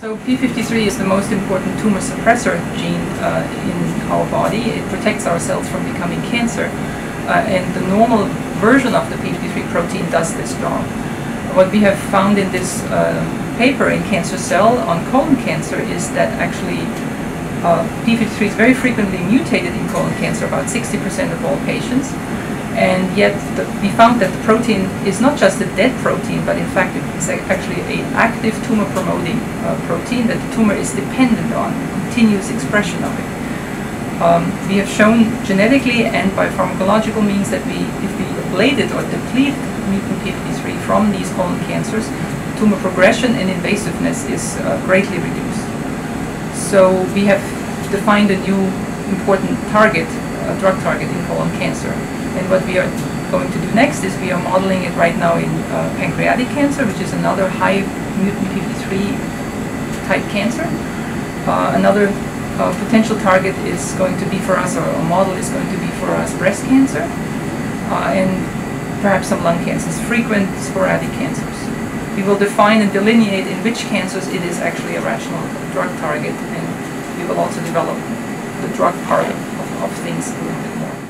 So p53 is the most important tumor suppressor gene uh, in our body. It protects our cells from becoming cancer. Uh, and the normal version of the p53 protein does this job. What we have found in this uh, paper in Cancer Cell on colon cancer is that actually uh, p53 is very frequently mutated in colon cancer, about 60% of all patients and yet the, we found that the protein is not just a dead protein, but in fact it is actually an active tumor promoting uh, protein that the tumor is dependent on, continuous expression of it. Um, we have shown genetically and by pharmacological means that we, if we ablated or deplete mutant p53 from these colon cancers, tumor progression and invasiveness is uh, greatly reduced. So we have defined a new important target, a drug target in colon cancer. And what we are going to do next is we are modeling it right now in uh, pancreatic cancer, which is another high mutant p53 type cancer. Uh, another uh, potential target is going to be for us, or a model is going to be for us, breast cancer, uh, and perhaps some lung cancers, frequent sporadic cancers. We will define and delineate in which cancers it is actually a rational drug target, and we will also develop the drug part of, of things a little bit more.